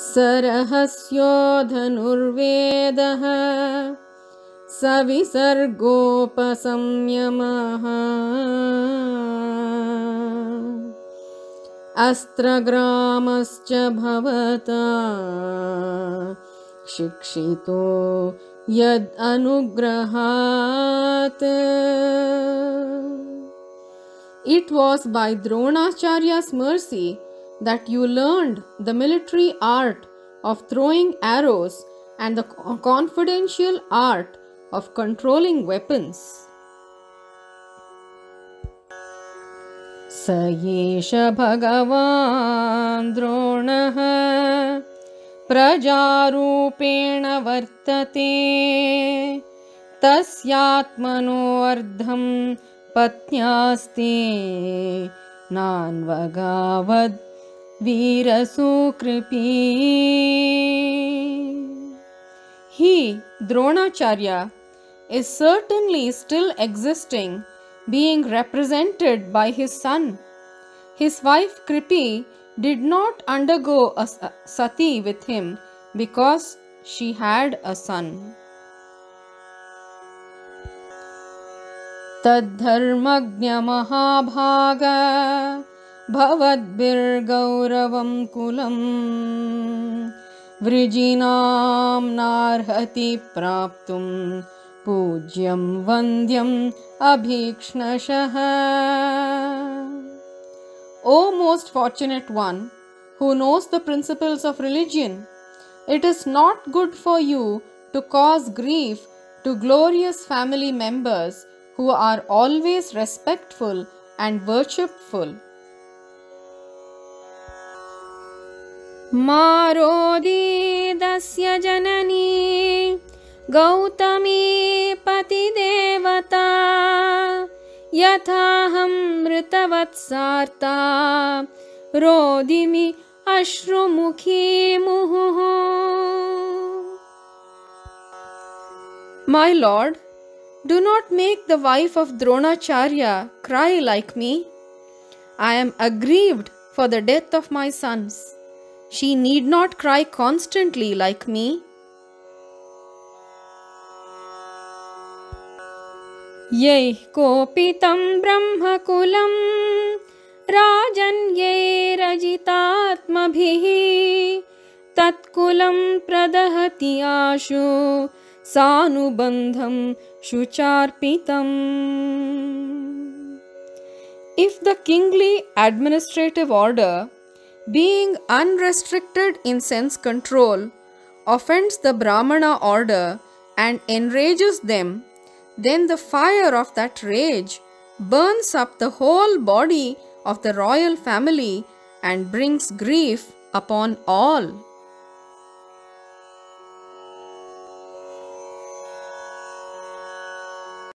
सरहस्यो धनुर्वेदः सविसर्गोपसंयमः। अस्त्रग्रामश्च भवता शिक्षितो यद् अनुग्रहात् It was by Dronacharya's mercy that you learned the military art of throwing arrows and the co- confidential art of controlling weapons. स एष भगवान् द्रोणः प्रजारूपेण वर्तते तस्यात्मनो अर्धं पत्न्यास्ते नान्वगावद् वीरसुकृपी He, Dronacharya, is certainly still existing, being represented by his son. His wife Kripi did not undergo a sa- sati with him because she had a son. तद्धर्मज्ञमहाभाग भवद्भिर्गौरवं कुलम् वृजिनां नार्हति प्राप्तुं पूज्यं वन्द्यम् अभीक्ष्णशः O most fortunate one, who knows the principles of religion, it is not good for you to cause grief to glorious family members who are always respectful and worshipful. मारो दीदस्य जननी, गौतमी पतिदेवता यथाहम मृतवत्सार्ता, रोदिमि अश्रुमुखी मुहुः। My lord do not make the wife of Dronacharya cry like me I am aggrieved for the death of my sons She need not cry constantly like me. यैः कोपितं ब्रह्मकुलं राजन्यैरजितात्मभिः तत्कुलं प्रदहति आशु सानुबन्धं शुचार्पितम् If the kingly administrative order, being unrestricted in sense control, offends the Brahmana order and enrages them, then the fire of that rage burns up the whole body of the royal family and brings grief upon all.